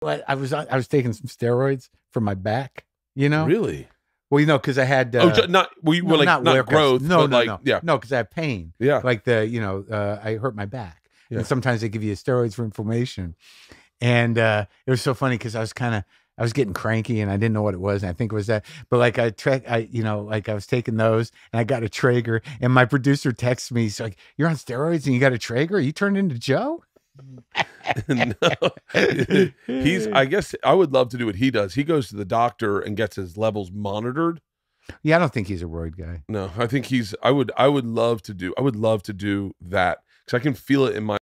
But I was on- I was taking some steroids for my back. You know, Really? well, you know, because I had uh, oh, not well, you no, were like not, workouts. growth. No, but no, like, no, Yeah, no, because I have pain. yeah. Like the you know, uh, I hurt my back, Yeah. and sometimes they give you steroids for inflammation. And uh, it was so funny because I was kind of I was getting cranky and I didn't know what it was. And I think it was that, but like I tra- I you know like I was taking those and I got a Traeger and my producer texts me, he's like, "You're on steroids and you got a Traeger? You turned into Joe?" no. Uh, he's. I guess I would love to do what he does. He goes to the doctor and gets his levels monitored. Yeah, I don't think he's a roid guy. No, I think he's. I would. I would love to do. I would love to do that because I can feel it in my